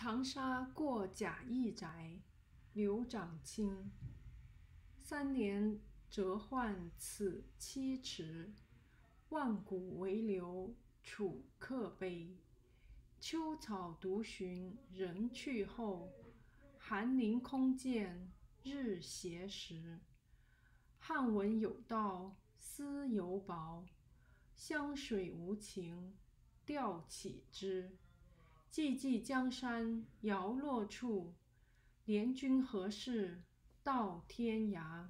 长沙过贾谊宅，刘长卿。三年谪宦此七池，万古为留楚客悲。秋草独寻人去后，寒林空见日斜时。汉文有道思犹薄，湘水无情调起之。寂寂江山摇落处，怜君何事到天涯。